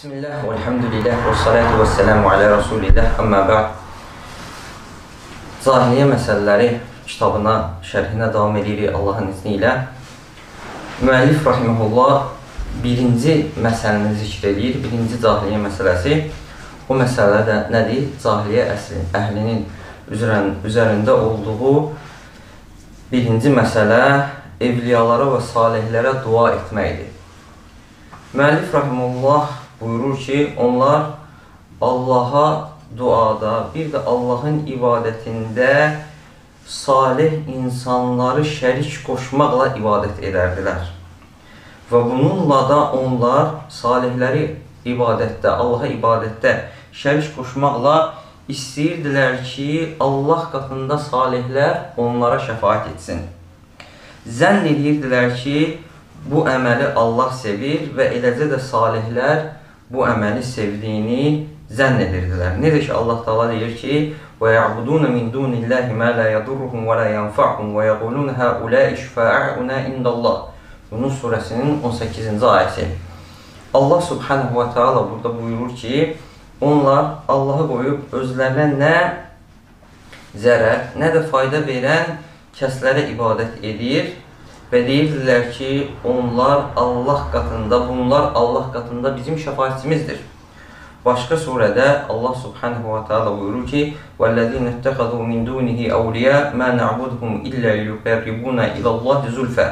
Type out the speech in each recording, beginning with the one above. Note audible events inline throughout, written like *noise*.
Bismillah, velhamdülillah, və salatu və selamu alə Rasulillah, əmmə bə'd. Cahiliyə məsələləri kitabına, şərhinə davam edirik Allahın izni ilə. Müəllif rahiməhullah birinci məsələni zikr edir, birinci cahiliyə məsələsi. O məsələ də nədir? Cahiliyə əsli, əhlinin üzrən, üzərində olduğu birinci məsələ evliyalara və salihlərə dua etməkdir. Müəllif rahimullah buyurur ki, onlar Allaha duada, bir də Allahın ibadətində salih insanları şərik qoşmaqla ibadət edərdilər. Və bununla da onlar salihləri ibadətdə, Allaha ibadətdə şərik qoşmaqla istəyirdilər ki, Allah qatında salihlər onlara şəfaət etsin. Zənn edirdilər ki, bu əməli Allah sevir və eləcə də salihlər bu əməli sevdiyini zənn edirdilər. Necə ki, Allah Taala deyir ki: "Və ya'budun min dunillahi ma la yadurruhum və la yanfa'uhum və yaqulun haula'i şufa'a'una indallah." Yunus surəsinin 18-ci ayəsi. Allah Subhanahu va Taala burada buyurur ki, onlar Allahı qoyub özlərinə nə zərər, nə də fayda verən kəslərə ibadət edir və deyirdilər ki, onlar Allah qatında, bunlar Allah qatında bizim şəfaətçimizdir. Başqa surədə Allah Subhanahu va Taala buyurur ki: "Vellezine ittehadu min dunihi awliya ma na'buduhum illa liyuqarribuna ila Allah zulfa."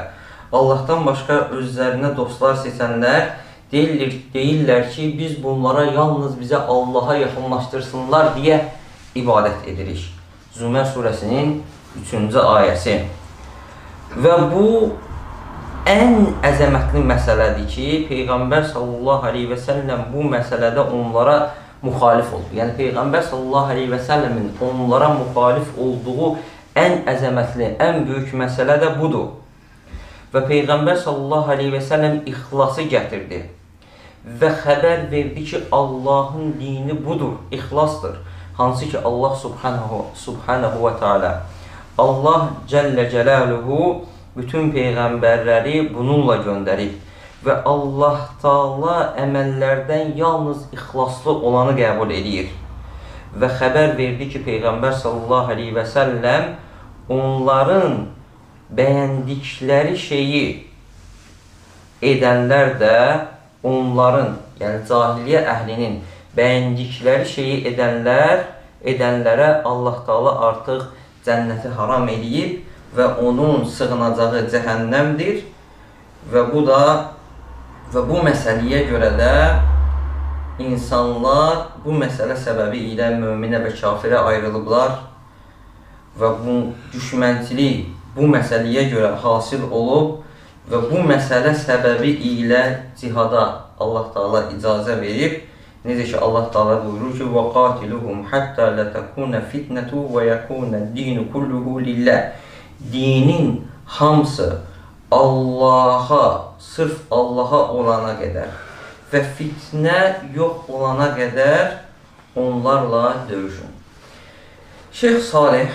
Allahdan başqa özlərinə dostlar seçənlər deyirlər, deyirlər ki, biz bunlara yalnız bizə Allaha yaxınlaşdırsınlar deyə ibadət edirik. Zümər surəsinin 3-cü ayəsi. Və bu ən əzəmətli məsələdir ki, Peyğəmbər sallallahu əleyhi və səlləm bu məsələdə onlara müxalif oldu. Yəni Peyğəmbər sallallahu əleyhi və səlləmin onlara müxalif olduğu ən əzəmətli, ən böyük məsələ də budur. Və Peyğəmbər sallallahu əleyhi və səlləm ixlası gətirdi və xəbər verdi ki, Allahın dini budur, ixlasdır. Hansı ki Allah subhanahu subhanahu və taala Allah Cəllə Cəlaluhu bütün peyğəmbərləri bununla göndərib və Allah Taala əməllərdən yalnız ixlaslı olanı qəbul edir. Və xəbər verdi ki, Peyğəmbər sallallahu əleyhi və səlləm onların bəyəndikləri şeyi edənlər də onların, yəni cahiliyyə əhlinin bəyəndikləri şeyi edənlər, edənlərə Allah Taala artıq cənnəti haram eləyib və onun sığınacağı cəhənnəmdir və bu da və bu məsələyə görə də insanlar bu məsələ səbəbi ilə möminə və kafirə ayrılıblar və bu düşmənçilik bu məsələyə görə hasil olub və bu məsələ səbəbi ilə cihada Allah Taala icazə verib. Necə ki Allah Taala buyurur ki: "Və qatiluhum hatta la takuna fitnatu və yakuna ad-dinu kulluhu lillah." Dinin hamısı Allaha, sırf Allaha olana qədər və fitnə yox olana qədər onlarla döyüşün. Şeyx Salih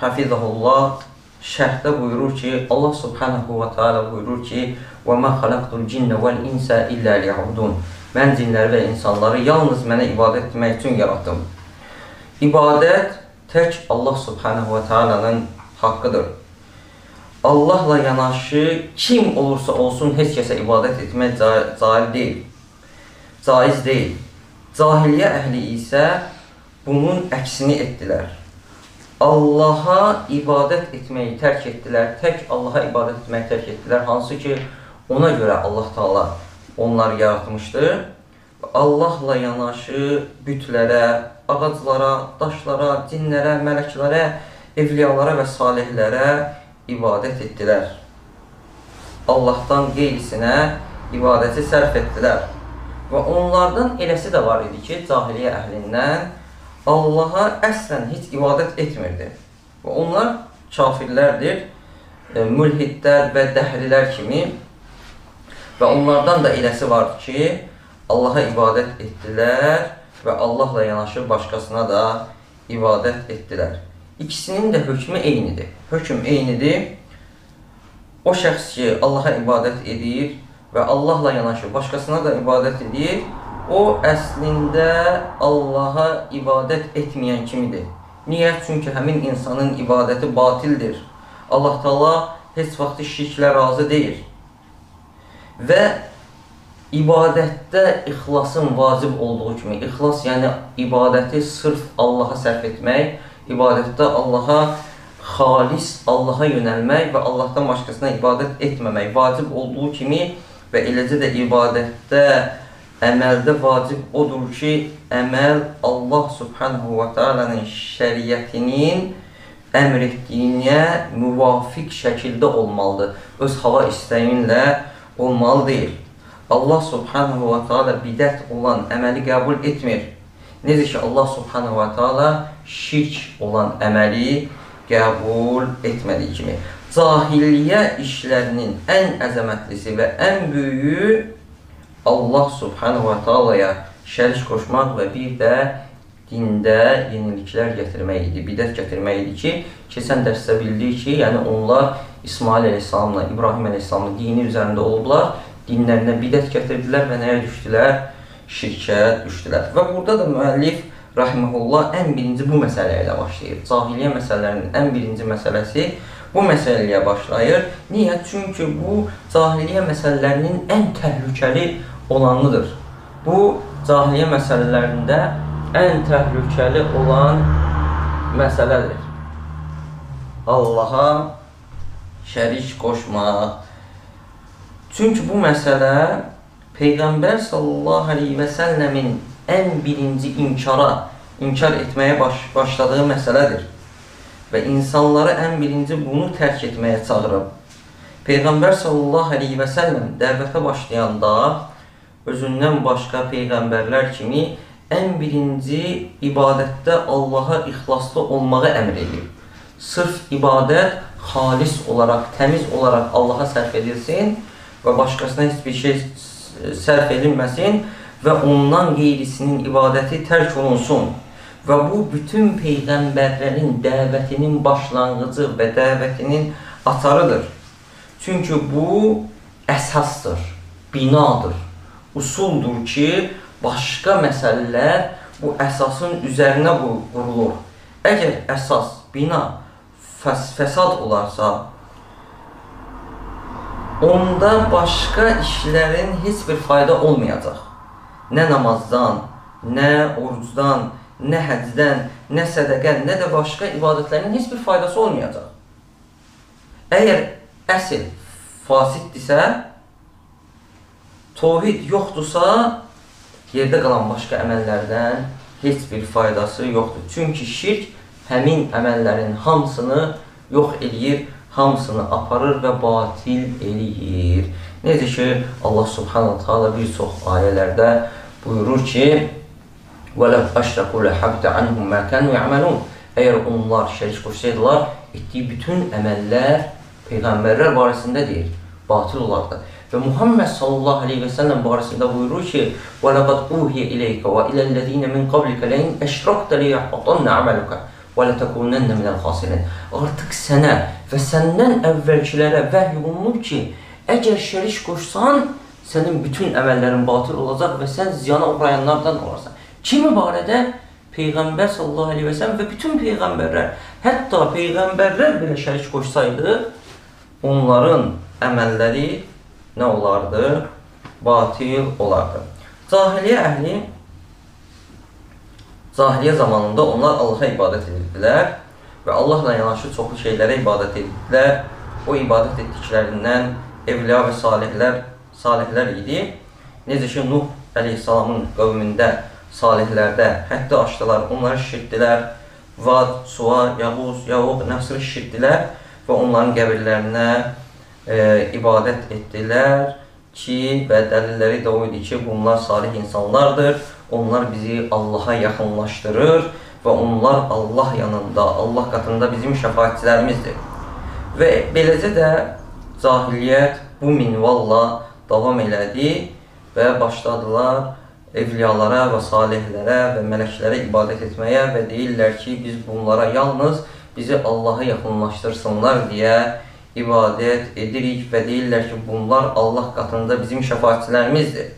Hafizahullah şərhdə buyurur ki, Allah Subhanahu və Taala buyurur ki: "Və mə xalaqtul cinnə vəl insə illə liyəbudun." Mən cinləri və insanları yalnız mənə ibadət etmək üçün yaratdım. İbadət tək Allah Subhanahu və Taala'nın haqqıdır. Allahla yanaşı kim olursa olsun heç kəsə ibadət etmək caiz deyil. Caiz deyil. Cahiliyyə əhli isə bunun əksini etdilər. Allaha ibadət etməyi tərk etdilər. Tək Allaha ibadət etməyi tərk etdilər. Hansı ki, ona görə Allah Taala onları yaratmışdı. Allahla yanaşı bütlərə, ağaclara, daşlara, cinlərə, mələklərə, evliyalara və salihlərə ibadət etdilər. Allahdan qeyrisinə ibadəti sərf etdilər. Və onlardan eləsi də var idi ki, cahiliyyə əhlindən Allaha əslən heç ibadət etmirdi. Və onlar kafirlərdir, mülhidlər və dəhrilər kimi və onlardan da eləsi vardı ki, Allaha ibadət etdilər və Allahla yanaşı başqasına da ibadət etdilər. İkisinin də hökmü eynidir. Hökm eynidir. O şəxs ki, Allaha ibadət edir və Allahla yanaşı başqasına da ibadət edir, o əslində Allaha ibadət etməyən kimidir. Niyə? Çünki həmin insanın ibadəti batildir. Allah Taala heç vaxt şirklə razı deyil. Və ibadətdə ixlasın vacib olduğu kimi, ixlas yəni ibadəti sırf Allaha sərf etmək, ibadətdə Allaha xalis Allaha yönəlmək və Allahdan başqasına ibadət etməmək vacib olduğu kimi və eləcə də ibadətdə, əməldə vacib odur ki, əməl Allah subhanahu wa ta'alanın şəriətinin əmr etdiyinə müvafiq şəkildə olmalıdır. Öz hava istəyinlə olmalı deyil. Allah subhanahu wa ta'ala bidət olan əməli qəbul etmir. Necə ki, Allah subhanahu wa ta'ala şirk olan əməli qəbul etmədiyi kimi. Cahiliyyə işlərinin ən əzəmətlisi və ən böyüyü Allah subhanahu wa ta'alaya şərik qoşmaq və bir də dində yeniliklər gətirmək idi, bidət gətirmək idi ki, keçən dərsdə bildik ki, yəni onlar İsmail əleyhissalamla İbrahim əleyhissalamın dini üzərində olublar, dinlərinə bidət gətirdilər və nəyə düşdülər? Şirkə düşdülər. Və burada da müəllif rahimehullah ən birinci bu məsələ ilə başlayır. Cahiliyyə məsələlərinin ən birinci məsələsi bu məsələyə başlayır. Niyə? Çünki bu cahiliyyə məsələlərinin ən təhlükəli olanıdır. Bu cahiliyyə məsələlərində ən təhlükəli olan məsələdir. Allaha şərik qoşmaq. Çünki bu məsələ Peyğəmbər sallallahu əleyhi və səlləmin ən birinci inkara, inkar etməyə baş, başladığı məsələdir. Və insanları ən birinci bunu tərk etməyə çağırıb. Peyğəmbər sallallahu əleyhi və səlləm dəvətə başlayanda özündən başqa peyğəmbərlər kimi ən birinci ibadətdə Allaha ixlaslı olmağı əmr edir. Sırf ibadət xalis olaraq, təmiz olaraq Allaha sərf edilsin və başqasına heç bir şey sərf edilməsin və ondan qeyrisinin ibadəti tərk olunsun. Və bu bütün peyğəmbərlərin dəvətinin başlanğıcı və dəvətinin atarıdır. Çünki bu əsasdır, binadır, usuldur ki, başqa məsələlər bu əsasın üzərinə qurulur. Əgər əsas, bina fəs fəsad olarsa, onda başqa işlərin heç bir fayda olmayacaq nə namazdan, nə orucdan, nə həcdən, nə sədəqə, nə də başqa ibadətlərin heç bir faydası olmayacaq. Əgər əsl fasiddirsə, tovhid yoxdursa, yerdə qalan başqa əməllərdən heç bir faydası yoxdur. Çünki şirk həmin əməllərin hamısını yox eləyir, hamısını aparır və batil eləyir. Necə ki, Allah subhanahu ta'ala bir çox ayələrdə buyurur ki, وَلَوْ أَشْرَقُوا لَحَبْتَ عَنْهُمْ مَا كَانُوا يَعْمَلُونَ Əgər onlar şərik qoşsaydılar, etdiyi bütün əməllər Peyğəmbərlər barəsində deyil, batıl olardı. Və Muhammed sallallahu aleyhi və səlləm barəsində buyurur ki, وَلَقَدْ اُوْهِيَ اِلَيْكَ وَاِلَى الَّذ۪ينَ مِنْ قَبْلِكَ لَيْنْ اَشْرَقْتَ لِيَحْبَطَنَّ عَمَلُكَ və la takunanna minəl xasirin. Artıq sənə və səndən əvvəlkilərə vəhy olunub ki, əgər şərik qoşsan, sənin bütün əməllərin batıl olacaq və sən ziyana uğrayanlardan olarsan. Kimi barədə? Peyğəmbər sallallahu əleyhi və səlləm və bütün peyğəmbərlər, hətta peyğəmbərlər belə şərik qoşsaydı, onların əməlləri nə olardı? Batil olardı. Cahiliyyə əhli Cahiliyyə zamanında onlar Allaha ibadət edirdilər və Allahla yanaşı çoxlu şeylərə ibadət edirdilər. O ibadət etdiklərindən evliya və salihlər salihlər idi. Necə ki, Nuh əleyhissalamın qövmündə, salihlərdə həddi aşdılar, onları şirkdilər. Vad, Suva, Yağuz, Yavub, Nəsrı şirkdilər və onların qəbirlərinə e, ibadət etdilər ki, və dəlilləri də o idi ki, bunlar salih insanlardır. Onlar bizi Allaha yaxınlaşdırır və onlar Allah yanında, Allah qatında bizim şəfaətçilərimizdir. Və beləcə də cahiliyyət bu minvalla davam elədi və başladılar evliyalara və salihlərə və mələklərə ibadət etməyə və deyirlər ki, biz bunlara yalnız bizi Allaha yaxınlaşdırsınlar deyə ibadət edirik və deyirlər ki, bunlar Allah qatında bizim şəfaatçilərimizdir.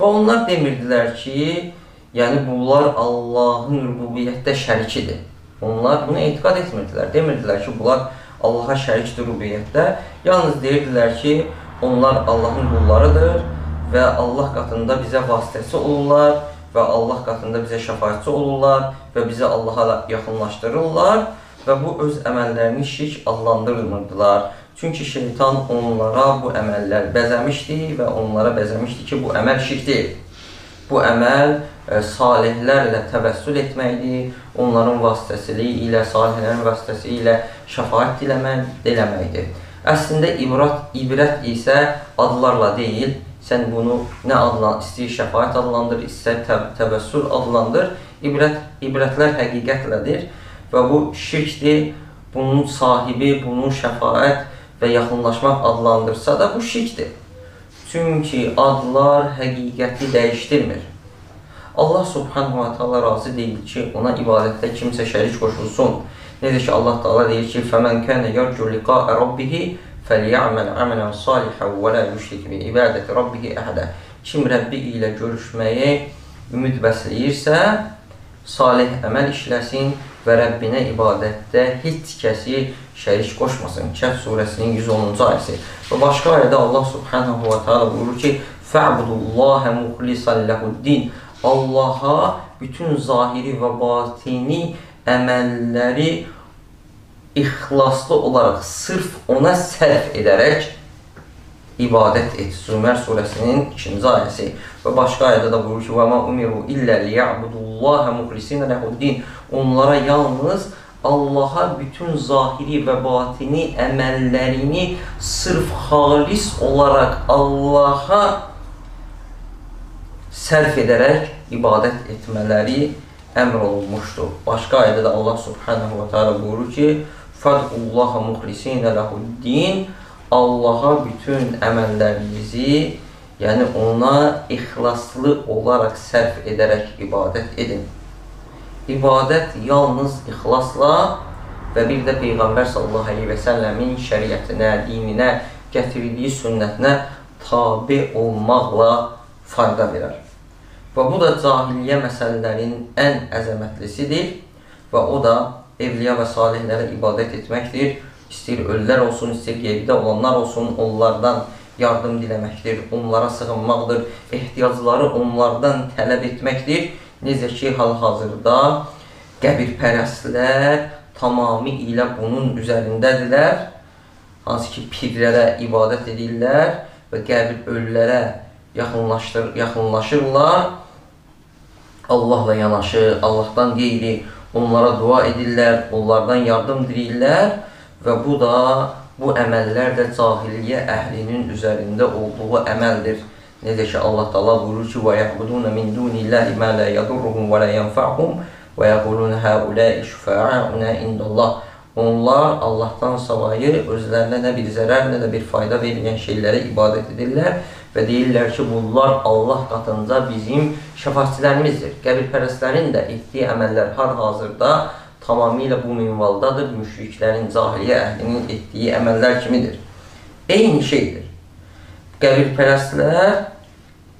Və onlar demirdilər ki, yəni bunlar Allahın rübubiyyətdə şərikidir. Onlar bunu etiqad etmirdilər. Demirdilər ki, bunlar Allaha şərikdir rübubiyyətdə. Yalnız deyirdilər ki, onlar Allahın qullarıdır və Allah qatında bizə vasitəsi olurlar və Allah qatında bizə şəfaətçi olurlar və bizi Allaha yaxınlaşdırırlar və bu öz əməllərini şirk adlandırmırdılar. Çünki şeytan onlara bu əməllər bəzəmişdi və onlara bəzəmişdi ki, bu əməl şirk deyil. Bu əməl ə, salihlərlə təvəssül etməkdir, onların vasitəsilə ilə, salihlərin vasitəsilə şəfaət diləmək, diləməkdir. Əslində ibrət, ibrət isə adlarla deyil, sən bunu nə adlan, istəyir şəfaət adlandır, istəyir təv təvəssül adlandır. İbrət, ibrətlər həqiqətlədir və bu şirkdir. Bunun sahibi, bunun şəfaət və yaxınlaşmaq adlandırsa da bu şirkdir. Çünki adlar həqiqəti dəyişdirmir. Allah subhanahu wa ta'ala razı deyil ki, ona ibadətdə kimsə şərik qoşulsun. Necə ki, Allah Taala deyir ki, "Fəmən kənə yarcu liqa'a rabbih fəliyə'məl əməlan salihan və la yüşrik bi ibadəti rabbih əhədə." Kim Rəbbi ilə görüşməyi ümid bəsləyirsə, salih əməl işləsin və Rəbbinə ibadətdə heç kəsi şərik qoşmasın. Kəhf surəsinin 110-cu ayəsi. Və başqa ayədə Allah subhanahu wa ta'ala buyurur ki, "Fa'budullaha mukhlishan lehu'd-din." Allaha bütün zahiri və batini əməlləri ixlaslı olaraq sırf ona sərf edərək ibadət et. Zümər surəsinin 2-ci ayəsi. Və başqa ayədə də buyurur ki: "Və mə umiru illə liya'budullaha mukhlisina lehu'd-din." Onlara yalnız Allaha bütün zahiri və batini əməllərini sırf xalis olaraq Allaha sərf edərək ibadət etmələri əmr olunmuşdur. Başqa ayədə də Allah subhanahu wa ta'ala buyurur ki: "Fad'ullaha mukhlisina lehu'd-din." Allaha bütün əməllərinizi, yəni ona ixlaslı olaraq sərf edərək ibadət edin. İbadət yalnız ixlasla və bir də Peyğəmbər sallallahu əleyhi və səlləmin şəriətinə, dininə, gətirdiyi sünnətinə tabe olmaqla fayda verər. Və bu da cahiliyyə məsələlərinin ən əzəmətlisidir və o da evliya və salihlərə ibadət etməkdir istəyir ölülər olsun, istəyir yerdə olanlar olsun, onlardan yardım diləməkdir, onlara sığınmaqdır, ehtiyacları onlardan tələb etməkdir. Necə ki, hal-hazırda qəbirpərəstlər tamamilə bunun üzərindədirlər. Hansı ki, pirlərə ibadət edirlər və qəbir ölülərə yaxınlaşdır, yaxınlaşırlar. Allahla yanaşı, Allahdan qeyri onlara dua edirlər, onlardan yardım diləyirlər Və bu da, bu əməllər də cahiliyyə əhlinin üzərində olduğu əməldir. Necə ki, Allah Taala buyurur ki: "Və ya'budun min dunillahi ma la yadurruhum və la yanfa'uhum və yəqulun haula'i şufa'auna indallah." Onlar Allahdan savayı özlərinə nə bir zərər, nə də bir fayda verməyən şeylərə ibadət edirlər və deyirlər ki, bunlar Allah qatında bizim şəfaətçilərimizdir. Qəbirpərəstlərin də etdiyi əməllər hal-hazırda tamamilə bu minvaldadır, müşriklərin, cahiliyə əhlinin etdiyi əməllər kimidir. Eyni şeydir. Qəbirpərəstlər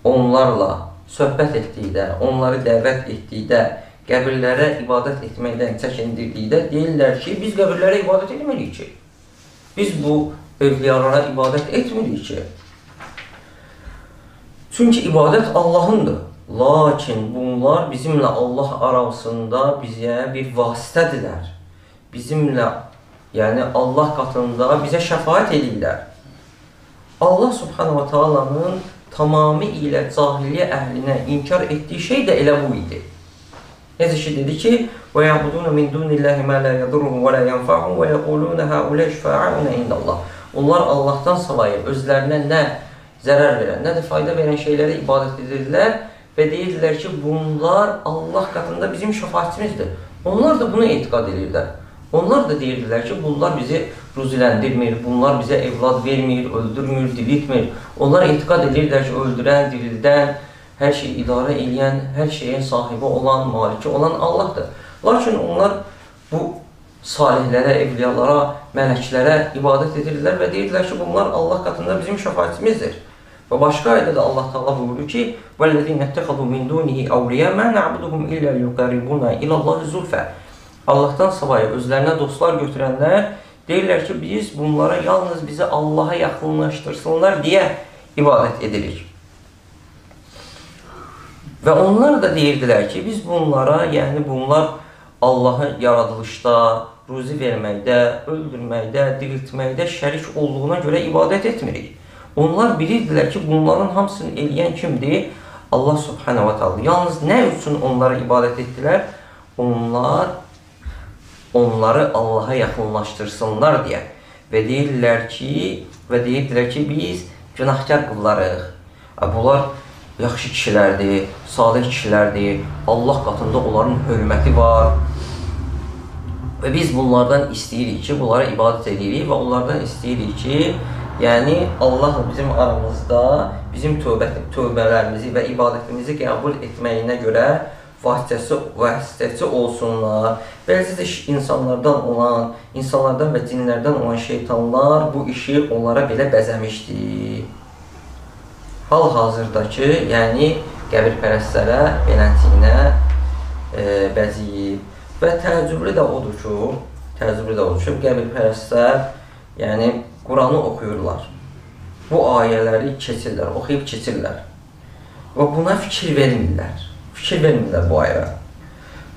onlarla söhbət etdikdə, onları dəvət etdikdə, qəbirlərə ibadət etməkdən çəkindirdikdə deyirlər ki, biz qəbirlərə ibadət etmirik ki. Biz bu evliyalara ibadət etmirik ki. Çünki ibadət Allahındır. Lakin bunlar bizimlə Allah arasında bizə bir vasitədirlər. Bizimlə, yəni Allah qatında bizə şəfaət edirlər. Allah subhanahu wa taalanın tamamilə cahiliyyə əhlinə inkar etdiyi şey də elə bu idi. Necə ki dedi ki: "Və yəbudun min dunillahi ma la yadurruhum və la yanfa'uhum və yəquluna haula şefa'una indallah." Onlar Allahdan savayı özlərinə nə zərər verən, nə də fayda verən şeylərə ibadət edirdilər və deyirdilər ki, bunlar Allah qatında bizim şəfaətçimizdir. Onlar da buna etiqad edirlər. Onlar da deyirdilər ki, bunlar bizi ruziləndirmir, bunlar bizə evlad vermir, öldürmür, diriltmir. Onlar etiqad edirlər ki, öldürən, dirildən, hər şeyi idarə edən, hər şeyin sahibi olan, maliki olan Allahdır. Lakin onlar bu salihlərə, evliyalara, mələklərə ibadət edirlər və deyirlər ki, bunlar Allah qatında bizim şəfaətimizdir. Və başqa ayədə də Allah Taala buyurur ki: "Vəllezîne ittehadu min dunihi awliya ma na'buduhum illa liyuqarribuna ila Allahi zulfa." Allahdan savayı özlərinə dostlar götürənlər deyirlər ki, biz bunlara yalnız bizi Allaha yaxınlaşdırsınlar deyə ibadət edirik. Və onlar da deyirdilər ki, biz bunlara, yəni bunlar Allahı yaradılışda, ruzi verməkdə, öldürməkdə, diriltməkdə şərik olduğuna görə ibadət etmirik. Onlar bilirdilər ki, bunların hamısını eləyən kimdir? Allah subhanahu wa ta'ala. Yalnız nə üçün onlara ibadət etdilər? Onlar onları Allaha yaxınlaşdırsınlar deyə. Və deyirlər ki, və deyirdilər ki, biz günahkar qullarıq. Bunlar yaxşı kişilərdir, salih kişilərdir. Allah qatında onların hörməti var. Və biz bunlardan istəyirik ki, bunlara ibadət edirik və onlardan istəyirik ki, yəni Allah bizim aramızda bizim tövbə tövbələrimizi və ibadətimizi qəbul etməyinə görə vasitəsi vasitəçi olsunlar. Beləcə də insanlardan olan, insanlardan və cinlərdən olan şeytanlar bu işi onlara belə bəzəmişdi hal-hazırdakı, yəni qəbirpərəstlərə belənciyinə e, bəziyib. Və təəccüblü də odur ki, təəccüblü də odur ki, qəbirpərəstlər yəni Quranı oxuyurlar. Bu ayələri keçirlər, oxuyub keçirlər. Və buna fikir vermirlər. Fikir vermirlər bu ayəyə.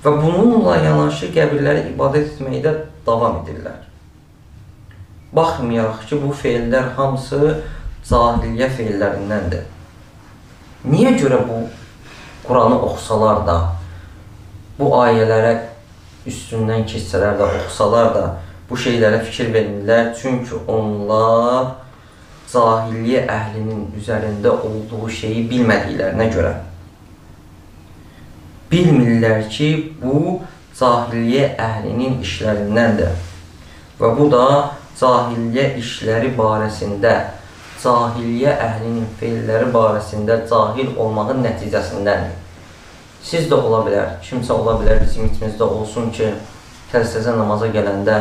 Və bununla yanaşı qəbirləri ibadət etməkdə davam edirlər. Baxmayaraq ki, bu feillər hamısı cahiliyyə feillərindəndir. Niyə görə bu Quranı oxusalar da, bu ayələrə üstündən keçsələr də, oxusalar da, bu şeylərə fikir vermirlər? Çünki onlar cahiliyyə əhlinin üzərində olduğu şeyi bilmədiklərinə görə. Bilmirlər ki, bu cahiliyyə əhlinin işlərindəndir. Və bu da cahiliyyə işləri barəsində cahiliyyə əhlinin feilləri barəsində cahil olmağın nəticəsindəndir. Siz də ola bilər, kimsə ola bilər bizim içimizdə olsun ki, təzə-təzə namaza gələndə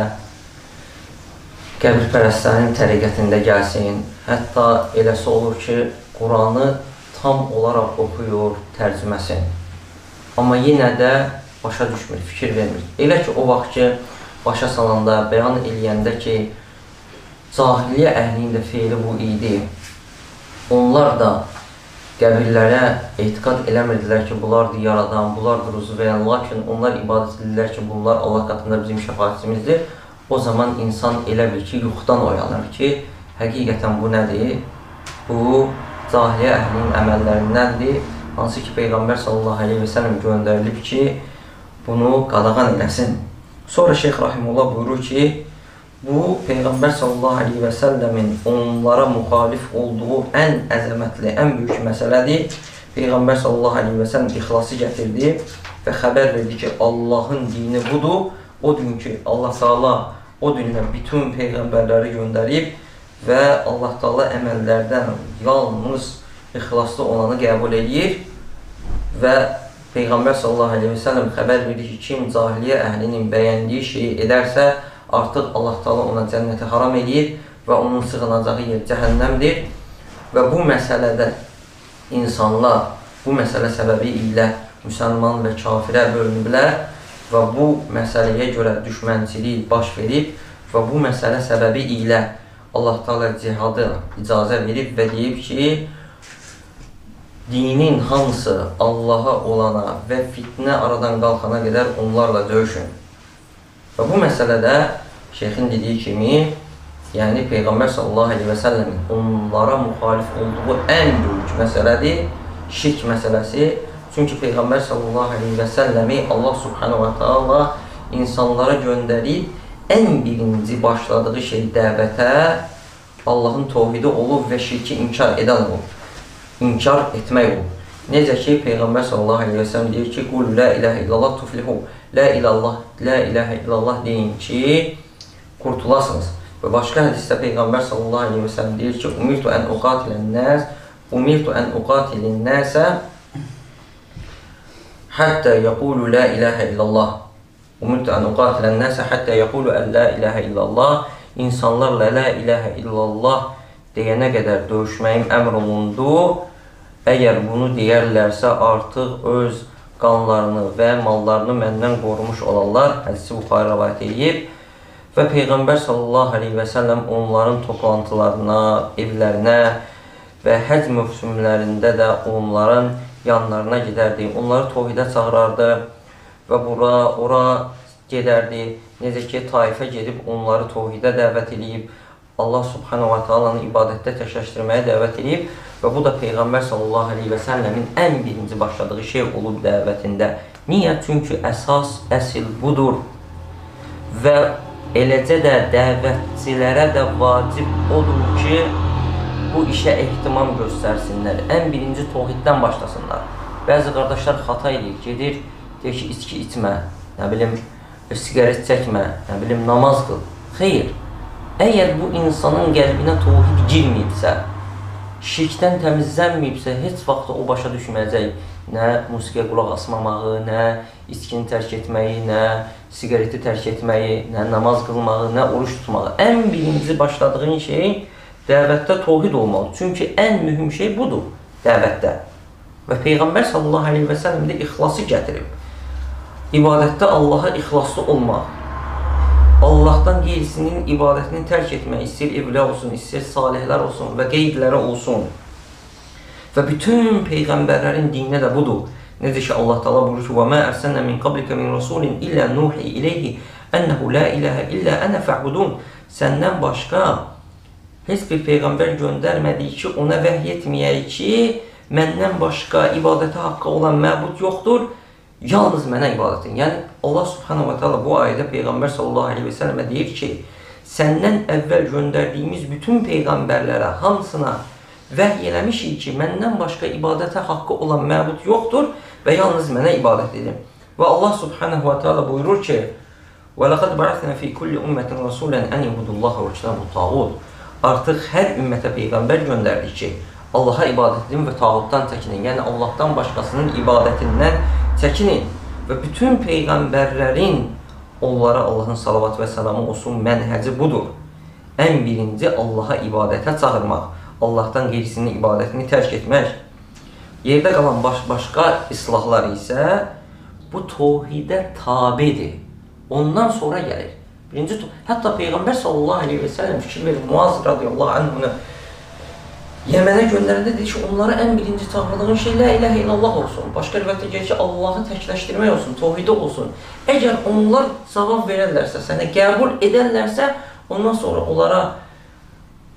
qəbirpərəstlərin təriqətində gəlsin. Hətta eləsi olur ki, Quranı tam olaraq oxuyur, tərcüməsin. Amma yenə də başa düşmür, fikir vermir. Elə ki, o vaxt ki, başa salanda, bəyan eləyəndə ki, cahiliyyə əhlinin də feili bu idi. Onlar da qəbirlərə etiqad eləmirdilər ki, bunlardır yaradan, bunlardır ruzu verən, lakin onlar ibadət edirlər ki, bunlar Allah qatında bizim şəfaətçimizdir. O zaman insan elə bil ki, yuxudan oyanır ki, həqiqətən bu nədir? Bu, cahiliyyə əhlinin əməllərindəndir. Hansı ki, Peyğəmbər sallallahu aleyhi və sələm göndərilib ki, bunu qadağan eləsin. Sonra Şeyx Rahimullah buyurur ki, Bu Peyğəmbər sallallahu əleyhi və səlləmin onlara müxalif olduğu ən əzəmətli, ən böyük məsələdir. Peyğəmbər sallallahu əleyhi və səlləm ixlası gətirdi və xəbər verdi ki, Allahın dini budur. O gün ki, Allah Taala o dündən bütün peyğəmbərləri göndərib və Allah Taala əməllərdən yalnız ixlaslı olanı qəbul edir və Peyğəmbər sallallahu əleyhi və səlləm xəbər verdi ki, kim cahiliyyə əhlinin bəyəndiyi şeyi edərsə, artıq Allah Taala ona cənnəti haram edir və onun sığınacağı yer cəhənnəmdir. Və bu məsələdə insanlar bu məsələ səbəbi ilə müsəlman və kafirə bölünüblər və bu məsələyə görə düşmənçilik baş verib və bu məsələ səbəbi ilə Allah Taala cihadı icazə verib və deyib ki, dinin hamısı Allaha olana və fitnə aradan qalxana qədər onlarla döyüşün. Və bu məsələdə şeyxin dediyi kimi, yəni Peyğəmbər sallallahu əleyhi və səlləmin onlara müxalif olduğu ən böyük məsələdir şirk məsələsi. Çünki Peyğəmbər sallallahu əleyhi və səlləmi Allah subhanahu va taala insanlara göndərib ən birinci başladığı şey dəvətə Allahın təvhidi olub və şirki inkar edən olub. İnkar etmək olub. Necə ki Peyğəmbər sallallahu əleyhi və səlləm deyir ki: "Qul la ilahe illallah tuflihu." La ilallah, la ilahe illallah deyin ki, qurtulasınız. Və başqa hədisdə Peyğəmbər sallallahu aleyhi və sələm deyir ki, Umirtu ən uqatilən nəs, umirtu ən uqatilin nəsə həttə yəqulu la ilahə illallah. Umirtu ən uqatilən nəsə həttə yəqulu ən la ilahə illallah. İnsanlarla la ilahə illallah deyənə qədər döyüşməyim əmr olundu. Əgər bunu deyərlərsə, artıq öz qanlarını və mallarını məndən qorumuş olarlar. Hədisi Buxarı rəvayət edib. Və Peyğəmbər sallallahu aleyhi və səlləm onların toplantılarına, evlərinə və həc mövsümlərində də onların yanlarına gedərdi. Onları tohidə çağırardı və bura, ora gedərdi. Necə ki, taifə gedib onları tohidə dəvət edib, Allah subhanahu wa ta'alanı ibadətdə təkləşdirməyə dəvət edib və bu da Peyğəmbər sallallahu aleyhi və səlləmin ən birinci başladığı şey olub dəvətində. Niyə? Çünki əsas, əsil budur və eləcə də dəvətçilərə də vacib odur ki, bu işə ehtimam göstərsinlər. Ən birinci tohiddən başlasınlar. Bəzi qardaşlar xata edir, gedir, deyir ki, içki içmə, nə bilim, sigaret çəkmə, nə bilim, namaz qıl. Xeyr, əgər bu insanın qəlbinə tohid girməyibsə, şirkdən təmizlənməyibsə, heç vaxt o başa düşməyəcək nə musiqiyə qulaq asmamağı, nə içkini tərk etməyi, nə siqareti tərk etməyi, nə namaz qılmağı, nə oruç tutmağı. Ən birinci başladığın şey dəvətdə tohid olmalı. Çünki ən mühüm şey budur dəvətdə. Və Peyğəmbər sallallahu əleyhi və səlləm də ixlası gətirib. İbadətdə Allaha ixlaslı olmaq. Allahdan qeyrisinin ibadətini tərk etmək, istəyir evliya olsun, istəyir salihlər olsun və qeydləri olsun. Və bütün peyğəmbərlərin dininə də budur. Necə ki Allah Taala buyurur ki: "Və mə ərsəlnə min qablika min rasulin illə nuhi ileyhi ennehu la ilaha illa ana fa'budun." Səndən başqa heç bir peyğəmbər göndərmədik ki, ona vəhy etməyək ki, məndən başqa ibadətə haqqı olan məbud yoxdur, yalnız mənə ibadət edin. Yəni Allah Subhanahu va Taala bu ayədə peyğəmbər sallallahu əleyhi və səlləmə deyir ki, səndən əvvəl göndərdiyimiz bütün peyğəmbərlərə hamısına vəhy eləmişik ki, məndən başqa ibadətə haqqı olan məbud yoxdur və yalnız mənə ibadət edin. Və Allah Subhanahu va Taala buyurur ki: "Və laqad ba'athna fi kulli ummetin rasulan an ibudullaha və ijtanibu tağut." Artıq hər ümmətə peyğəmbər göndərdik ki, Allaha ibadət edin və tağutdan çəkinin. Yəni Allahdan başqasının ibadətindən çəkinin. Və bütün peyğəmbərlərin onlara Allahın salavat və salamı olsun mənhəci budur. Ən birinci Allaha ibadətə çağırmaq, Allahdan qeyrisinin ibadətini tərk etmək. Yerdə qalan baş başqa islahlar isə bu tohidə tabedir. Ondan sonra gəlir. Birinci hətta Peyğəmbər sallallahu əleyhi və səlləm fikir verir Muaz radiyallahu anhuna Yəmənə göndərəndə dedi ki, onlara ən birinci çağırdığın şey la ilahə illallah olsun. Başqa rivayətdə gəlir ki, Allahı təkləşdirmək olsun, təvhid olsun. Əgər onlar cavab verərlərsə, sənə qəbul edərlərsə, ondan sonra onlara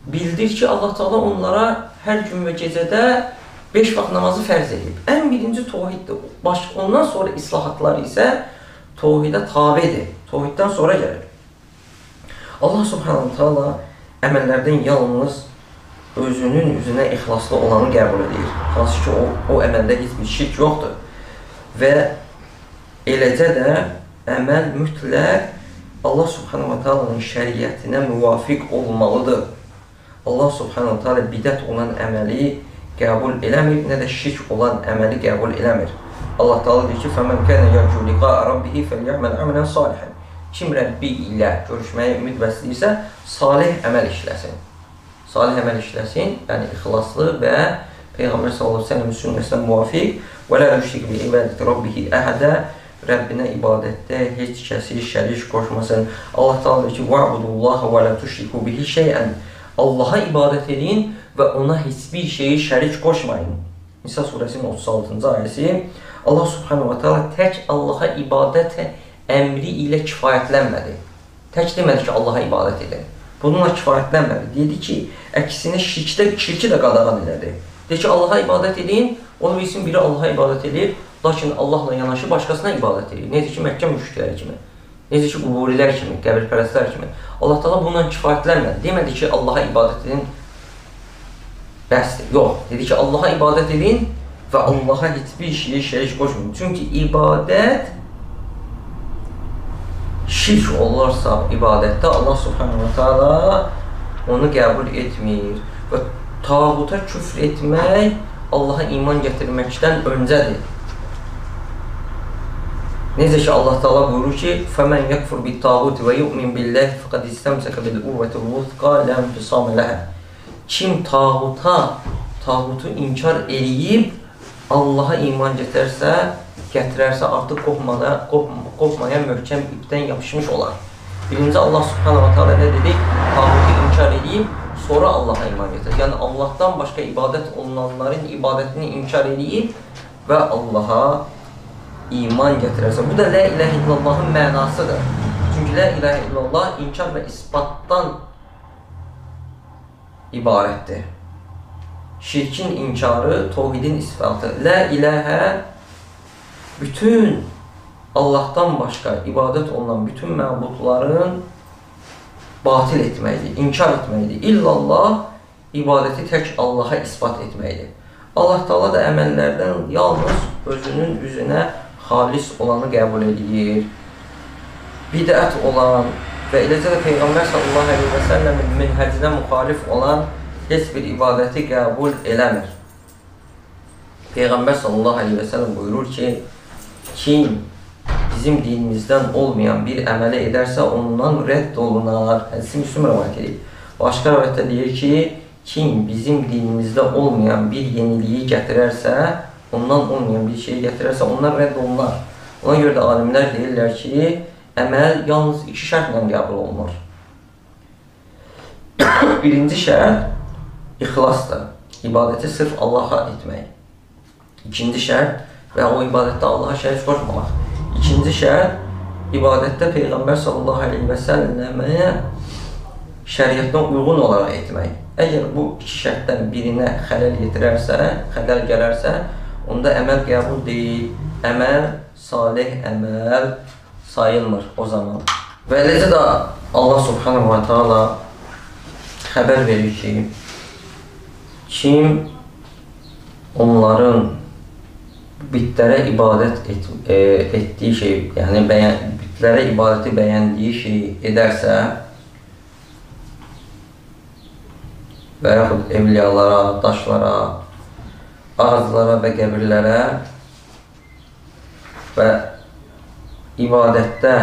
bildir ki, Allah Taala onlara hər gün və gecədə 5 vaxt namazı fərz edib. Ən birinci təvhiddir. Baş ondan sonra islahatlar isə təvhidə tabedir. Təvhiddən sonra gəlir. Allah Subhanahu taala əməllərdən yalnız özünün üzünə ixlaslı olanı qəbul edir. Hansı ki, o, o əməldə heç bir şirk yoxdur. Və eləcə də əməl mütləq Allah subhanahu wa ta'alanın şəriətinə müvafiq olmalıdır. Allah subhanahu wa ta'ala bidət olan əməli qəbul eləmir, nə də şirk olan əməli qəbul eləmir. Allah Taala deyir ki: "Fəmən kana yarju liqa rabbih fely'amal amalan salihan." Kim Rəbbi ilə görüşməyə ümid bəsləyirsə, salih əməl işləsin salih əməl işləsin, yəni ixlaslı və Peyğəmbər sallallahu əleyhi və səlləm sünnəsinə müvafiq və la yushrik bi ibadati rabbih ahada Rəbbinə ibadətdə heç kəsi şərik qoşmasın. Allah Taala deyir ki: "Va'budullaha və la tushriku bihi şey'an." Allaha ibadət edin və ona heç bir şeyi şərik qoşmayın. Nisa surəsinin 36-cı ayəsi Allah Subhanahu va Taala tək Allaha ibadət əmri ilə kifayətlənmədi. Tək demədi ki, Allaha ibadət edin. Bununla kifayətlənmədi. Dedi ki, əksinə şirkdə, şirki də qadağan elədi. Dedi ki, Allaha ibadət edin, onu bilsin biri Allaha ibadət edir, lakin Allahla yanaşı başqasına ibadət edir. Necə ki, Məkkə müşrikləri kimi, necə ki, quburilər kimi, qəbirpərəstlər kimi. Allah Taala bununla kifayətlənmədi. Demədi ki, Allaha ibadət edin, bəsdir. Yox, dedi ki, Allaha ibadət edin və Allaha heç bir şeyi şərik qoşmayın. Çünki ibadət şirk olursa ibadətdə Allah subhanahu ta'ala onu qəbul etmir və tağuta küfr etmək Allaha iman gətirməkdən öncədir. Necə ki Allah Taala buyurur ki: "Fəmən yekfur bit-tağut və yu'min billahi faqad istamsaka bil-urvati-l-wuthqa la infisama laha." kim tağuta, tağutu inkar eləyib Allaha iman gətirərsə, gətirərsə artıq qopmaya, qop, qopmaya möhkəm ipdən yapışmış olar. Birinci Allah subhanahu wa ta'ala nə dedi? Tağutu inkar edib, sonra Allaha iman gətirir. Yəni Allahdan başqa ibadət olunanların ibadətini inkar edib və Allaha iman gətirərsə. Bu da la ilahe illallahın mənasıdır. Çünki la ilahe illallah inkar və isbatdan ibarətdir. Şirkin inkarı, tovhidin isbatı. La ilahə bütün Allahdan başqa ibadət olunan bütün məbudların batil etməkdir, inkar etməkdir. İllallah ibadəti tək Allaha isbat etməkdir. Allah Taala da əməllərdən yalnız özünün üzünə xalis olanı qəbul edir. Bidət olan və eləcə də Peyğəmbər sallallahu əleyhi və səlləmin minhəcinə müxalif olan heç bir ibadəti qəbul eləmir. Peyğəmbər sallallahu əleyhi və səlləm buyurur ki, kim bizim dinimizdən olmayan bir əməli edərsə, ondan rədd olunar. Hədisi Müslüm rivayət edir. Başqa rivayətdə deyir ki, kim bizim dinimizdə olmayan bir yeniliyi gətirərsə, ondan olmayan bir şey gətirərsə, ondan rədd olunar. Ona görə də alimlər deyirlər ki, əməl yalnız iki şərtlə qəbul olunur. *coughs* Birinci şərt ixlasdır. İbadəti sırf Allaha etmək. İkinci şərt və o ibadətdə Allaha şərik qoşmamaq. İkinci şərt ibadətdə Peyğəmbər sallallahu əleyhi və səlləmə şəriətinə uyğun olaraq etmək. Əgər bu iki şərtdən birinə xələl yetirərsə, xələl gələrsə, onda əməl qəbul deyil, əməl salih əməl sayılmır o zaman. Və eləcə də Allah subhanahu wa ta'ala xəbər verir ki, kim onların bitlərə ibadət et, e, etdiyi şey, yəni bəyən, bitlərə ibadəti bəyəndiyi şey edərsə və yaxud evliyalara, daşlara, ağaclara və qəbirlərə və ibadətdə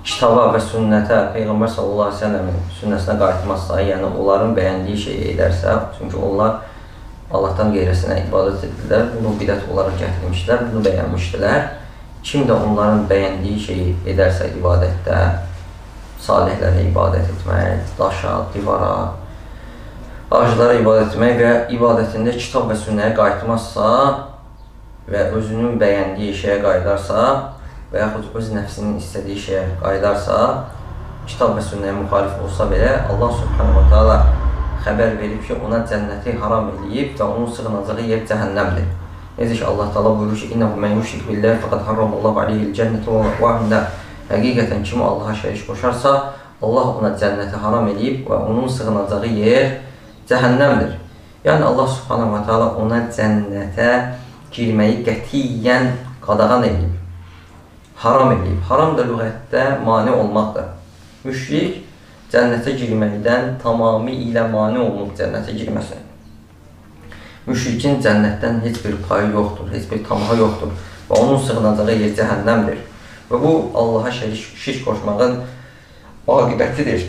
kitaba və sünnətə, Peyğəmbər sallallahu əleyhi və səlləmin sünnəsinə qayıtmazsa, yəni onların bəyəndiyi şeyi edərsə, çünki onlar Allahdan qeyrisinə ibadət edirlər, bunu bidət olaraq gətirmişdilər, bunu bəyənmişdilər. Kim də onların bəyəndiyi şeyi edərsə ibadətdə, salihlərə ibadət etmək, daşa, divara, ağaclara ibadət etmək və ibadətində kitab və sünnəyə qayıtmazsa və özünün bəyəndiyi şeyə qayıdarsa, və yaxud öz nəfsinin istədiyi şeyə qayıdarsa, kitab və sünnəyə müxalif olsa belə, Allah subhanahu wa ta'ala xəbər verib ki, ona cənnəti haram eləyib və onun sığınacağı yer cəhənnəmdir. Necə ki, Allah Taala buyurur ki, "İnnehu men yushrik billahi faqad harramallahu alayhi'l cennete və ma'vahu Həqiqətən kim Allaha şərik qoşarsa, Allah ona cənnəti haram eləyib və onun sığınacağı yer cəhənnəmdir. Yəni Allah Subhanahu va Taala ona cənnətə girməyi qətiyyən qadağan edib haram edib. Haram da lüğətdə mane olmaqdır. Müşrik cənnətə girməkdən tamamı ilə mane olunub cənnətə girməsi. Müşrikin cənnətdən heç bir payı yoxdur, heç bir tamaha yoxdur və onun sığınacağı yer cəhənnəmdir. Və bu Allaha şərik, şirk qoşmağın aqibətidir.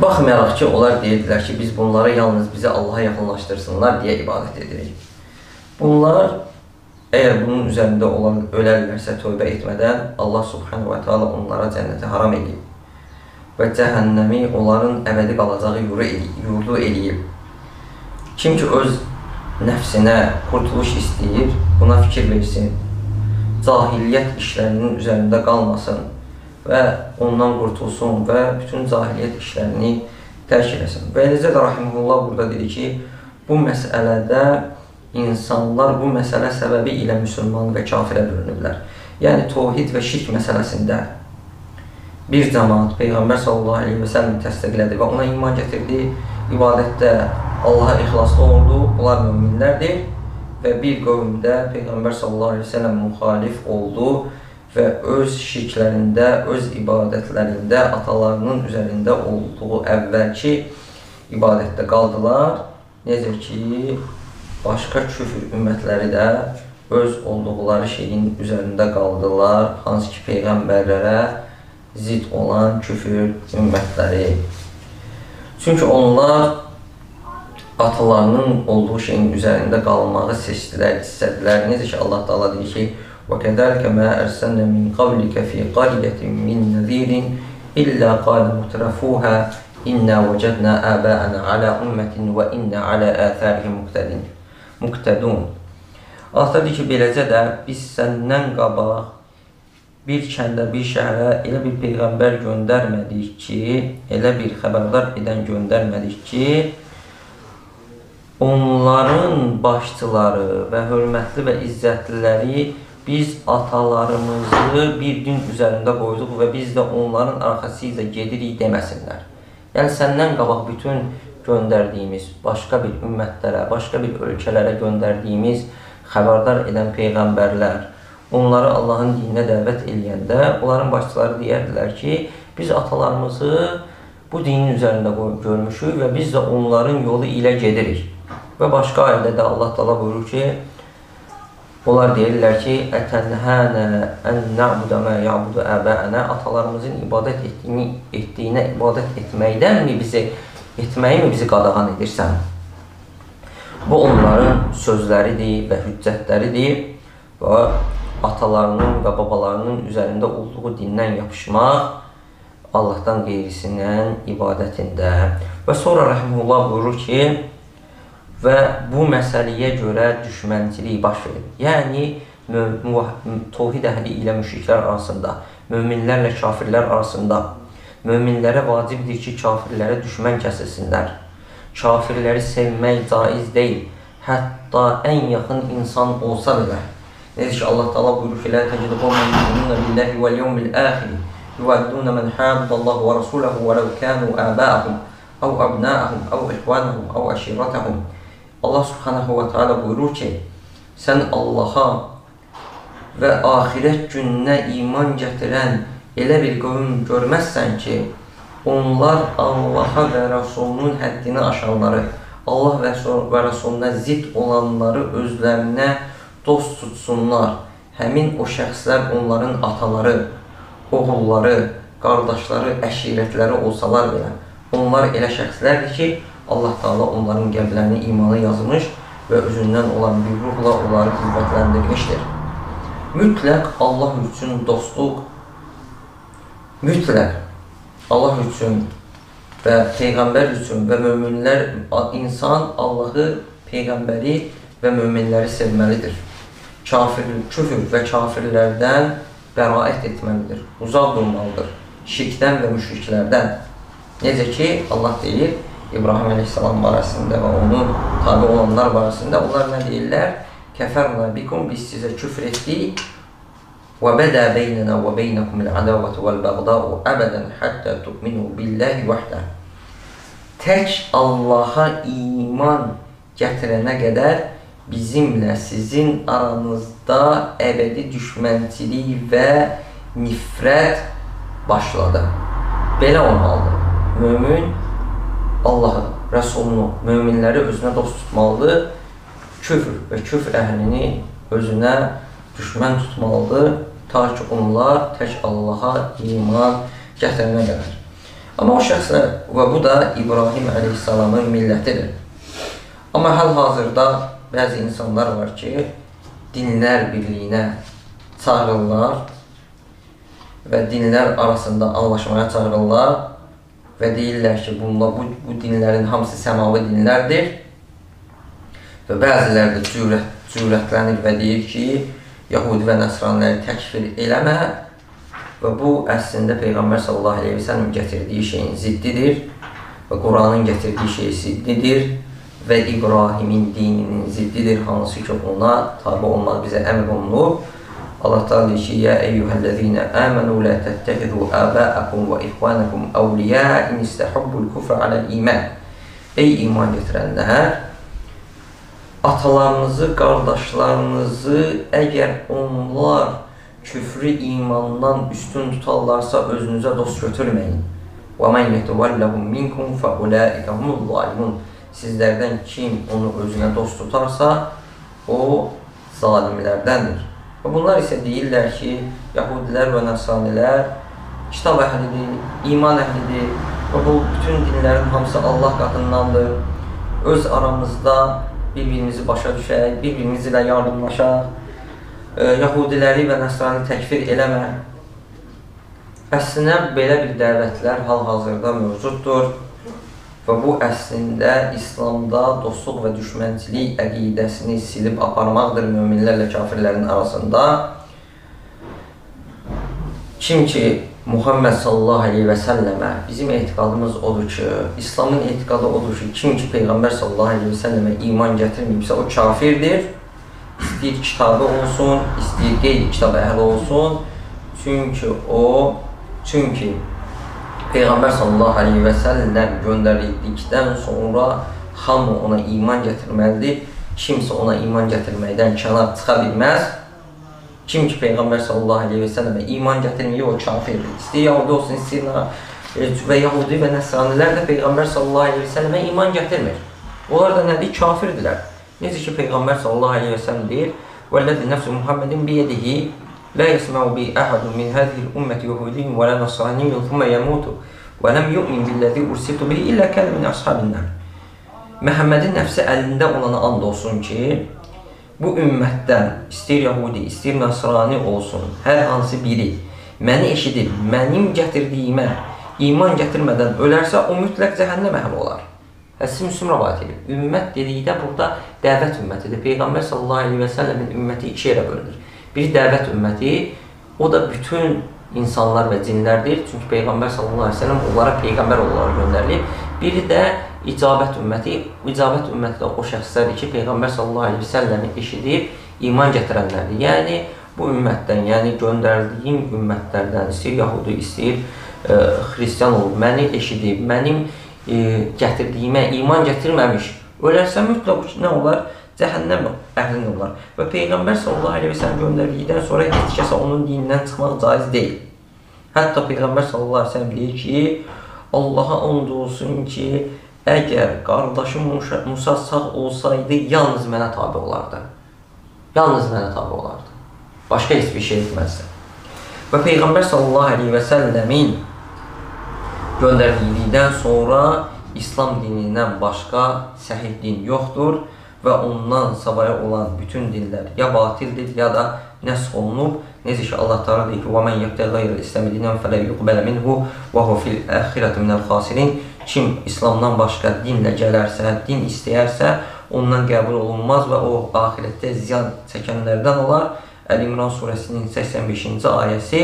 Baxmayaraq ki, onlar deyirdilər ki, biz bunları yalnız bizi Allaha yaxınlaşdırsınlar deyə ibadət edirik. Bunlar Əgər bunun üzərində olan ölərlərsə tövbə etmədən Allah subhanahu və taala onlara cənnəti haram edib və cəhənnəmi onların əbədi qalacağı yuru yurdu eləyib. Kim ki öz nəfsinə qurtuluş istəyir, buna fikir versin. Cahiliyyət işlərinin üzərində qalmasın və ondan qurtulsun və bütün cahiliyyət işlərini tərk eləsin. Və eləcə də Rahimullah burada dedi ki, bu məsələdə insanlar bu məsələ səbəbi ilə müsəlman və kafirə bölünüblər. Yəni tohid və şirk məsələsində bir cəmaat Peyğəmbər sallallahu əleyhi və səlləm təsdiqlədi və ona iman gətirdi. İbadətdə Allaha ixlaslı oldu. Bunlar möminlərdir və bir qövmdə Peyğəmbər sallallahu əleyhi və səlləm müxalif oldu və öz şirklərində, öz ibadətlərində atalarının üzərində olduğu əvvəlki ibadətdə qaldılar. Necə ki, başqa küfür ümmətləri də öz olduqları şeyin üzərində qaldılar, hansı ki, Peyğəmbərlərə zid olan küfür ümmətləri. Çünki onlar atalarının olduğu şeyin üzərində qalmağı seçdilər, istədilər. Necə ki Allah Taala deyir ki: "Və kəzəlikə mə ərsəlnə min qablika fi qaryatin min nəzirin illə qala mutrafuha inna vəcədna aba'ana ala ummetin və inna ala atharihim muqtadin." Muqtadun. Allah deyir ki, beləcə də biz səndən qabaq bir kəndə, bir şəhərə elə bir peyğəmbər göndərmədik ki, elə bir xəbərdar edən göndərmədik ki, onların başçıları və hörmətli və izzətliləri biz atalarımızı bir din üzərində qoyduq və biz də onların arxasıyla gedirik deməsinlər. Yəni səndən qabaq bütün göndərdiyimiz başqa bir ümmətlərə, başqa bir ölkələrə göndərdiyimiz xəbərdar edən peyğəmbərlər, onları Allahın dininə dəvət eləyəndə onların başçıları deyərdilər ki, biz atalarımızı bu dinin üzərində görmüşük və biz də onların yolu ilə gedirik. Və başqa ayədə də Allah Taala buyurur ki, onlar deyirlər ki, "Ətənhənə ən na'budu ma ya'budu əbə'ənə" atalarımızın ibadət etdiyini etdiyinə ibadət etməkdənmi bizi etməyimi bizi qadağan edirsən? Bu onların sözləridir və hüccətləridir və atalarının və babalarının üzərində olduğu dindən yapışmaq Allahdan qeyrisinin ibadətində. Və sonra rəhməhullah buyurur ki, və bu məsələyə görə düşmənçilik baş verir. Yəni təvhid əhli ilə müşriklər arasında, möminlərlə kafirlər arasında möminlərə vacibdir ki, kafirlərə düşmən kəsilsinlər. Kafirləri sevmək caiz deyil. Hətta ən yaxın insan olsa belə. Necə ki Allah Taala buyurur ki: "La tacidu qawman yu'minuna billahi wal yawmil akhir yuwadduna man hadda Allah wa rasulahu wa law kanu aba'ahum aw abna'ahum aw ikhwanahum aw ashiratahum." Allah subhanahu wa ta'ala buyurur ki, sən Allaha və axirət gününə iman gətirən elə bir qövm görməzsən ki, onlar Allaha və Rəsulunun həddini aşanları, Allah və, və Rəsuluna zid olanları özlərinə dost tutsunlar. Həmin o şəxslər onların ataları, oğulları, qardaşları, əşirətləri olsalar belə, onlar elə şəxslərdir ki, Allah Taala onların qəlblərinə imanı yazmış və özündən olan bir ruhla onları qüvvətləndirmişdir. Mütləq Allah üçün dostluq, mütləq Allah üçün və Peyğəmbər üçün və möminlər, insan Allahı, Peyğəmbəri və möminləri sevməlidir. Kafir, küfür və kafirlərdən bəraət etməlidir, uzaq durmalıdır. Şirkdən və müşriklərdən. Necə ki, Allah deyir, İbrahim əleyhissalam barəsində və onun tabi olanlar barəsində onlar nə deyirlər? Kəfərna bikum biz sizə küfr etdik və bədə beynənə və beynəkumul ədavətü vəl bəğdəu əbədən həttə tu'minu billahi vəhdə Tək Allaha iman gətirənə qədər bizimlə sizin aranızda əbədi düşmənçilik və nifrət başladı. Belə olmalıdır. Mömin Allahı, Rəsulunu, möminləri özünə dost tutmalıdır. Küfr və küfr əhlini özünə düşmən tutmalıdır. Ta ki, onlar tək Allaha iman gətirənə qədər. Amma o şəxslər və bu da İbrahim əleyhissalamın millətidir. Amma hal-hazırda bəzi insanlar var ki, dinlər birliyinə çağırırlar və dinlər arasında anlaşmaya çağırırlar və deyirlər ki, bunlar, bu, bu dinlərin hamısı səmavi dinlərdir. Və bəziləri də cürət, cürətlənir və deyir ki, Yahudi və Nəsranləri təkfir eləmə və bu əslində Peyğəmbər sallallahu əleyhi və səlləm gətirdiyi şeyin ziddidir və Quranın gətirdiyi şey ziddidir və İbrahimin dininin ziddidir, hansı ki, ona tabi olmaq bizə əmr olunub. Allah Teala deyir ki, ya eyyuhellezine amenu la tettehizu aba'akum və ihvanakum awliya in istahabbul kufra alal iman. Ey iman gətirənlər, atalarınızı, qardaşlarınızı əgər onlar küfrü imandan üstün tutarlarsa özünüzə dost götürməyin. Yetevallahum minkum fa ulaika humul zalimun. Sizlərdən kim onu özünə dost tutarsa, o zalimlərdəndir. Və bunlar isə deyirlər ki, Yahudilər və Nəsanilər kitab əhlidir, iman əhlidir Və bu bütün dinlərin hamısı Allah qatındandır. Öz aramızda bir-birimizi başa düşək, bir-birimiz ilə yardımlaşaq, e, Yahudiləri və Nəsrani təkfir eləmə. Əslində belə bir dəvətlər hal-hazırda mövcuddur və bu əslində İslamda dostluq və düşmənçilik əqidəsini silib aparmaqdır möminlərlə kafirlərin arasında. Kim ki Muhammed sallallahu aleyhi və səlləmə bizim etiqadımız odur ki, İslamın etiqadı odur ki, kim ki Peyğəmbər sallallahu aleyhi və səlləmə iman gətirməyibsə o kafirdir. İstəyir kitabı olsun, istəyir qeyri kitab əhli olsun. Çünki o, çünki Peyğəmbər sallallahu aleyhi və səlləm göndərildikdən sonra hamı ona iman gətirməlidir. Kimsə ona iman gətirməkdən kənar çıxa bilməz. Kim ki Peyğəmbər sallallahu əleyhi və səlləmə iman gətirməyib, o kafirdir. İstəyir Yahudi olsun, istəyir və Yahudi və Nəsranilər də Peyğəmbər sallallahu əleyhi və səlləmə iman gətirmir. Onlar da nədir? Kafirdirlər. Necə ki Peyğəmbər sallallahu əleyhi və səlləm deyir: "Vəllazi nəfsu Muhammedin bi yesma'u bi ahadun min hadhihi al-ummati yahudiyyun və la nasraniyyun thumma yamutu və yu'min billazi ursiltu bihi illa kana min ashabin nar." Məhəmmədin nəfsi əlində olana and olsun ki, bu ümmətdən istəyir Yahudi, istəyir Nasrani olsun, hər hansı biri məni eşidib, mənim gətirdiyimə iman gətirmədən ölərsə, o mütləq cəhənnəm əhli olar. Həssi Müslüm rəvayət edir. Ümmət dedikdə burada dəvət ümmətidir. Peyğəmbər sallallahu əleyhi və səlləmin ümməti iki yerə bölünür. Biri dəvət ümməti, o da bütün insanlar və cinlərdir. Çünki Peyğəmbər sallallahu əleyhi və səlləm onlara peyğəmbər olaraq göndərilib. Biri də icabət ümməti, icabət ümməti də o şəxslərdir ki, Peyğəmbər sallallahu əleyhi və səlləmi eşidib iman gətirənlərdir. Yəni bu ümmətdən, yəni göndərdiyim ümmətlərdən istəyir yahudi, istəyir e, xristian olub, məni eşidib, mənim e, gətirdiyimə iman gətirməmiş ölərsə mütləq nə olar? Cəhənnəm əhlin olar. Və Peyğəmbər sallallahu əleyhi və səlləm göndərdikdən sonra heç kəsə onun dinindən çıxmaq caiz deyil. Hətta Peyğəmbər sallallahu əleyhi və səlləm deyir ki, Allaha and olsun ki, Əgər qardaşım Musa sağ olsaydı, yalnız mənə tabi olardı. Yalnız mənə tabi olardı. Başqa heç bir şey etməzdi. Və Peyğəmbər sallallahu əleyhi və səlləmin göndərdikdən sonra İslam dinindən başqa səhih din yoxdur və ondan savaya olan bütün dinlər ya batildir, ya da nəsx olunub. Necə ki Allah Taala deyir ki: "Və men yebtəği qeyri-l-İslam dinan fələ yuqbələ minhu və huve fil-əxirəti minəl-xasirin." Kim İslamdan başqa dinlə gələrsə, din istəyərsə, ondan qəbul olunmaz və o axirətdə ziyan çəkənlərdən olar. Əl-İmran surəsinin 85-ci ayəsi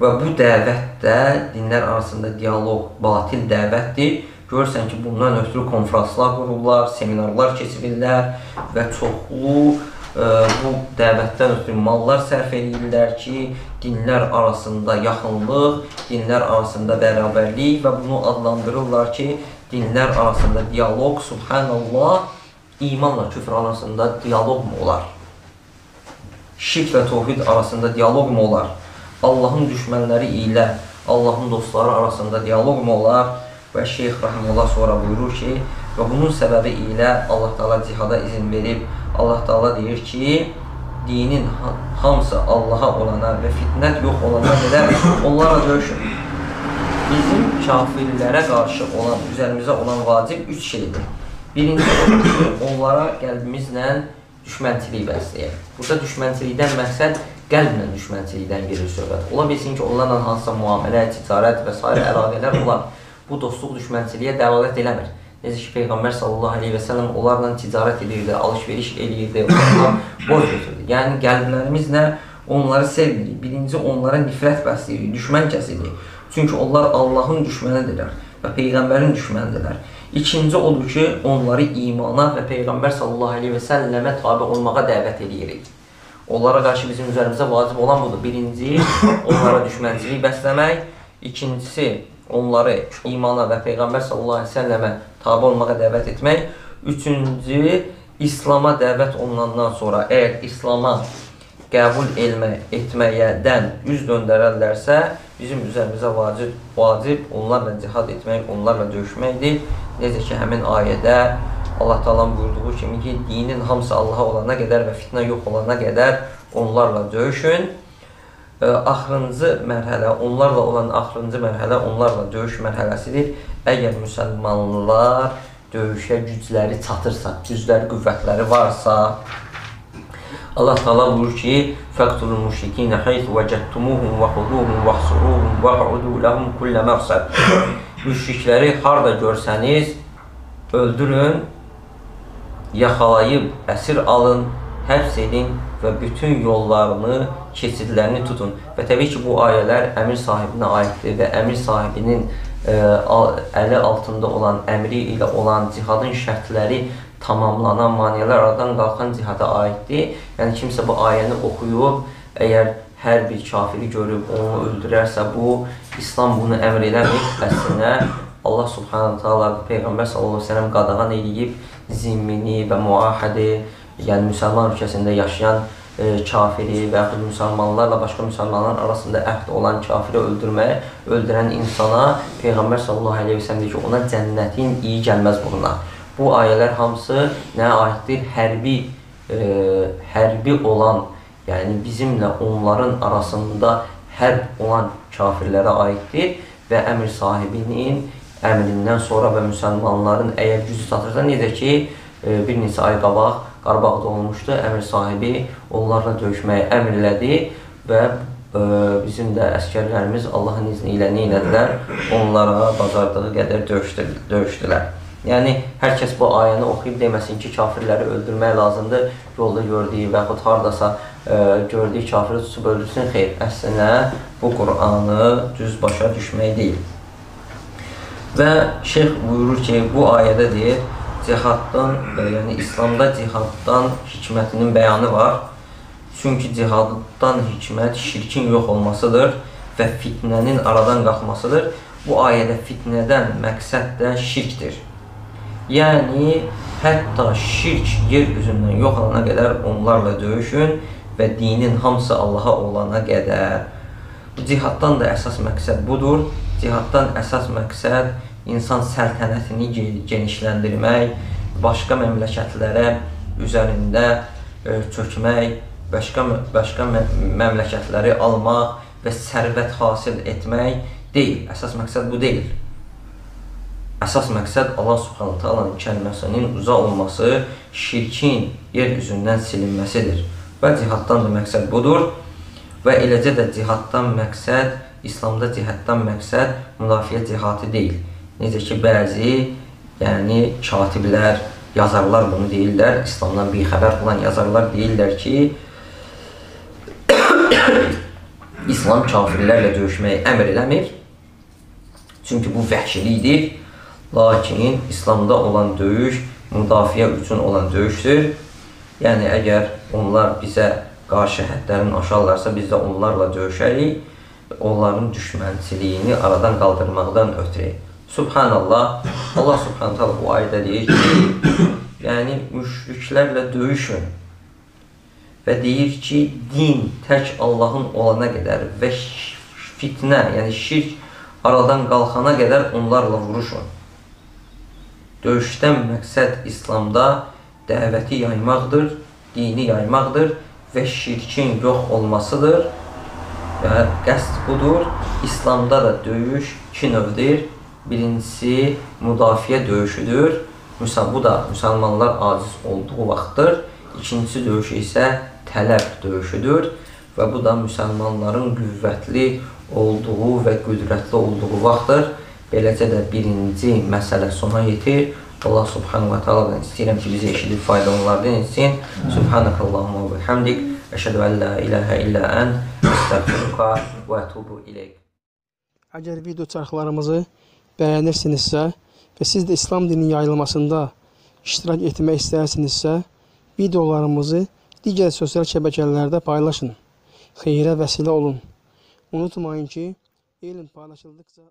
və bu dəvətdə dinlər arasında dialoq batil dəvətdir. Görürsən ki, bundan ötürü konfranslar qururlar, seminarlar keçirirlər və çoxlu bu dəvətdən ötürü mallar sərf edirlər ki, dinlər arasında yaxınlıq, dinlər arasında bərabərlik və bunu adlandırırlar ki, dinlər arasında dialoq, subhanallah, imanla küfr arasında dialoq mu olar? Şirk və tohid arasında dialoq mu olar? Allahın düşmənləri ilə Allahın dostları arasında dialoq mu olar? Və Şeyx Rahimullah sonra buyurur ki, və bunun səbəbi ilə Allah Taala cihada izin verib, Allah Taala deyir ki, dinin hamısı Allaha olana və fitnət yox olana qədər onlarla döyüşün. Bizim kafirlərə qarşı olan, üzərimizə olan vacib üç şeydir. Birinci onlara qəlbimizlə düşmənçilik bəsləyək. Burada düşmənçilikdən məqsəd qəlblə düşmənçilikdən gedir söhbət. Ola bilsin ki, onlarla hansısa müamilə, ticarət və s. əlaqələr olar. Bu dostluq düşmənçiliyə dəlalət eləmir. Necə ki, Peyğəmbər sallallahu aleyhi və səlləm onlarla ticarət edirdi, alış-veriş edirdi, onlarla boy götürdü. Yəni, qəlblərimizlə onları sevmirik. Birinci, onlara nifrət bəsləyirik, düşmən kəsirik. Çünki onlar Allahın düşmənidirlər və Peyğəmbərin düşmənidirlər. İkinci odur ki, onları imana və Peyğəmbər sallallahu aleyhi və səlləmə tabi olmağa dəvət edirik. Onlara qarşı bizim üzərimizə vacib olan budur. Birinci, onlara düşmənçilik bəsləmək. İkincisi, onları imana və Peyğəmbər sallallahu əleyhi və səlləmə tabe olmağa dəvət etmək. Üçüncü, İslam'a dəvət olunandan sonra əgər İslam'a qəbul elmə, etməyədən üz döndərərlərsə, bizim üzərimizə vacib, vacib onlarla cihad etmək, onlarla döyüşməkdir. Necə ki, həmin ayədə Allah Taala'nın buyurduğu kimi ki, dinin hamısı Allaha olana qədər və fitnə yox olana qədər onlarla döyüşün. Axırıncı mərhələ, onlarla olan axırıncı mərhələ onlarla döyüş mərhələsidir. Əgər müsəlmanlar döyüşə gücləri çatırsa, gücləri, qüvvətləri varsa, Allah Taala buyurur ki: "Faqtulul müşrikina haythu vecedtumuhum ve huduhum ve hsuruhum ve qudu lahum kull marsad." *coughs* Müşrikləri harda görsəniz öldürün, yaxalayıb əsir alın, həbs edin və bütün yollarını, keçidlərini tutun. Və təbii ki, bu ayələr əmir sahibinə aiddir və əmir sahibinin ə, əli altında olan, əmri ilə olan cihadın şərtləri tamamlanan maneələr aradan qalxan cihada aiddir. Yəni kimsə bu ayəni oxuyub, əgər hər bir kafiri görüb onu öldürərsə, bu İslam bunu əmr eləmir. Əksinə Allah Subhanahu taala Peyğəmbər sallallahu əleyhi və səlləm qadağan edib zimmini və muahidi, yəni müsəlman ölkəsində yaşayan e, kafiri və yaxud müsəlmanlarla başqa müsəlmanların arasında əhd olan kafiri öldürməyə, öldürən insana Peyğəmbər sallallahu əleyhi və səlləm deyir ki, ona cənnətin iyi gəlməz burnuna. Bu ayələr hamısı nəyə aiddir? Hərbi e, hərbi olan, yəni bizimlə onların arasında hərb olan kafirlərə aiddir və əmr sahibinin əmrindən sonra və müsəlmanların əgər gücü çatırsa, necə ki, e, bir neçə ay qabaq Qarabağda olmuşdu, əmr sahibi onlarla döyüşməyə əmr elədi və ə, e, bizim də əskərlərimiz Allahın izni ilə nə elədilər? Onlara bacardığı qədər döyüşdülər. Yəni hər kəs bu ayəni oxuyub deməsin ki, kafirləri öldürmək lazımdır. Yolda gördüyü və yaxud hardasa ə, e, gördüyü kafiri tutub öldürsün. Xeyr, əslində bu Qur'anı düz başa düşmək deyil. Və şeyx buyurur ki, bu ayədə deyir, cihaddan, ə, e, yəni İslamda cihaddan hikmətinin bəyanı var. Çünki cihaddan hikmət şirkin yox olmasıdır və fitnənin aradan qalxmasıdır. Bu ayədə fitnədən məqsəd də şirkdir. Yəni, hətta şirk yer üzündən yox olana qədər onlarla döyüşün və dinin hamısı Allaha olana qədər. Cihaddan da əsas məqsəd budur. Cihaddan əsas məqsəd insan səltənətini genişləndirmək, başqa məmləkətlərə üzərində e, çökmək, başqa başqa məmləkətləri almaq və sərvət hasil etmək deyil. Əsas məqsəd bu deyil əsas məqsəd Allah Subhanahu taalanın kəlməsinin uca olması, şirkin yer üzündən silinməsidir. Və cihaddan da məqsəd budur. Və eləcə də cihaddan məqsəd, İslamda cihaddan məqsəd müdafiə cihadı deyil. Necə ki, bəzi, yəni katiblər, yazarlar bunu deyirlər, İslamdan bixəbər olan yazarlar deyirlər ki, *coughs* İslam kafirlərlə döyüşməyi əmr eləmir. Çünki bu vəhşilikdir Lakin İslamda olan döyüş müdafiə üçün olan döyüşdür. Yəni, əgər onlar bizə qarşı hədlərini aşarlarsa, biz də onlarla döyüşərik, onların düşmənçiliyini aradan qaldırmaqdan ötürü. Subhanallah, Allah subhanallah bu ayda deyir ki, *coughs* yəni müşriklərlə döyüşün və deyir ki, din tək Allahın olana qədər və fitnə, yəni şirk aradan qalxana qədər onlarla vuruşun. Döyüşdən məqsəd İslamda dəvəti yaymaqdır, dini yaymaqdır və şirkin yox olmasıdır. Və qəsd budur. İslamda da döyüş iki növdür. Birincisi müdafiə döyüşüdür. Bu da müsəlmanlar aciz olduğu vaxtdır. İkincisi döyüş isə tələb döyüşüdür və bu da müsəlmanların qüvvətli olduğu və qüdrətli olduğu vaxtdır. Beləcə də birinci məsələ sona yetir. Allah subhanahu wa ta'aladan istəyirəm ki, bizi eşidib faydalanlardan etsin. Subhanakallahumma və bihamdik. Əşhədu an la ilahə illə ən. Əstəğfiruka və ətubu ileyk. Əgər video çarxlarımızı bəyənirsinizsə və siz də İslam dininin yayılmasında iştirak etmək istəyirsinizsə, videolarımızı digər sosial şəbəkələrdə paylaşın. Xeyrə vəsilə olun. Unutmayın ki, elm paylaşıldıqca.